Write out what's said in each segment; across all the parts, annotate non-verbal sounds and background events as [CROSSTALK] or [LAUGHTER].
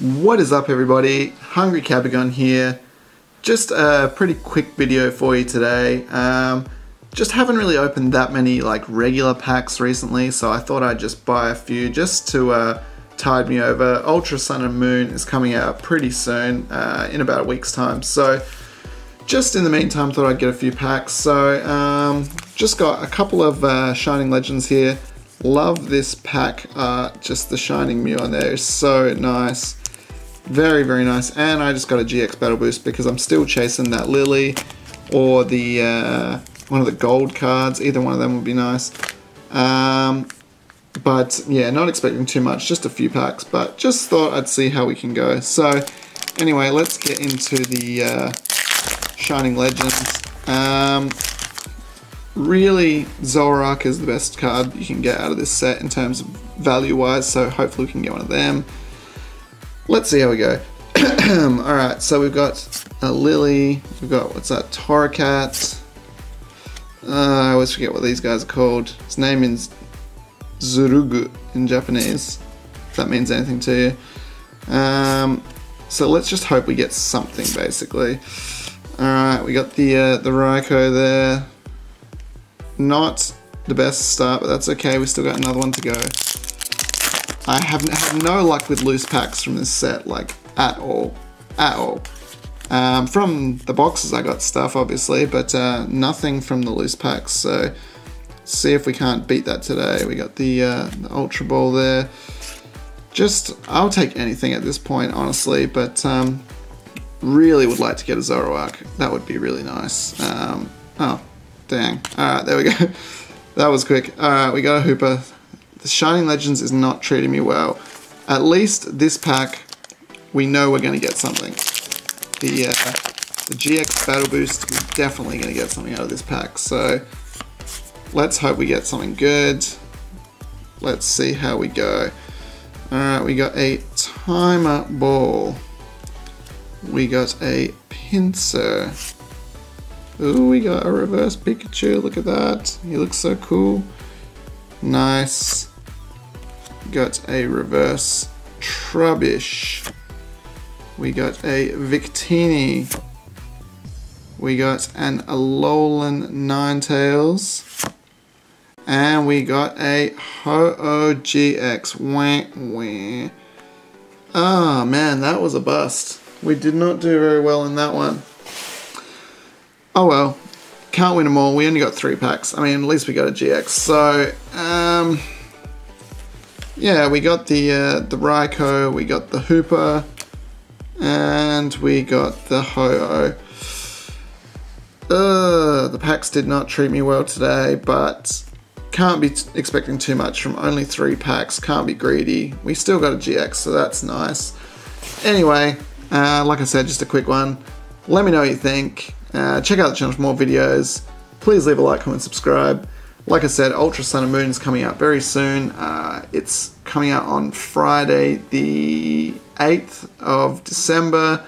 What is up everybody? Hungry Kabigon here. Just a pretty quick video for you today. Um, just haven't really opened that many like regular packs recently, so I thought I'd just buy a few just to uh, tide me over. Ultra Sun and Moon is coming out pretty soon, uh, in about a week's time. So just in the meantime, thought I'd get a few packs. So um, just got a couple of uh, Shining Legends here. Love this pack art, just the Shining Mew on there is so nice. Very, very nice. And I just got a GX Battle Boost because I'm still chasing that Lily or the uh, one of the gold cards. Either one of them would be nice. Um, but yeah, not expecting too much, just a few packs. But just thought I'd see how we can go. So anyway, let's get into the uh, Shining Legends. Um, really, Zoroark is the best card you can get out of this set in terms of value-wise, so hopefully we can get one of them. Let's see how we go. [CLEARS THROAT] Alright, so we've got a Lily, we've got, what's that, Torracat. Uh, I always forget what these guys are called. His name is Zurugu in Japanese, if that means anything to you. Um, so let's just hope we get something, basically. Alright, we got the, uh, the Raikou there. Not the best start, but that's okay, we still got another one to go. I haven't had no luck with loose packs from this set, like, at all. At all. Um, from the boxes I got stuff, obviously, but uh, nothing from the loose packs, so see if we can't beat that today. We got the, uh, the Ultra Ball there. Just, I'll take anything at this point, honestly, but um, really would like to get a Zoroark. That would be really nice. Um, oh, dang. Alright, there we go. [LAUGHS] that was quick. Alright, we got a Hoopa. The Shining Legends is not treating me well. At least this pack, we know we're going to get something. The, uh, the GX Battle Boost, we're definitely going to get something out of this pack. So, let's hope we get something good. Let's see how we go. Alright, we got a Timer Ball. We got a Pinsir. Ooh, we got a reverse Pikachu. Look at that. He looks so cool. Nice. Got a reverse Trubbish. We got a Victini. We got an Alolan Ninetales. And we got a Ho-Oh GX. Wah, wah. Ah, oh, man, that was a bust. We did not do very well in that one. Oh well, can't win them all. We only got three packs. I mean, at least we got a GX. So, um, yeah, we got the uh, the Raikou, we got the Hoopa, and we got the Ho-Oh. Uh, the packs did not treat me well today, but can't be expecting too much from only three packs. Can't be greedy. We still got a GX, so that's nice. Anyway, uh, like I said, just a quick one. Let me know what you think. Uh, check out the channel for more videos. Please leave a like, comment, subscribe. Like I said, Ultra Sun and Moon is coming out very soon. Uh, it's coming out on Friday, the 8th of December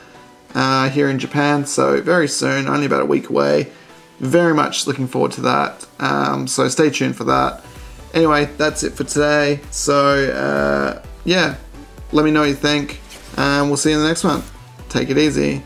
uh, here in Japan. So very soon, only about a week away. Very much looking forward to that. Um, so stay tuned for that. Anyway, that's it for today. So uh, yeah, let me know what you think and we'll see you in the next one. Take it easy.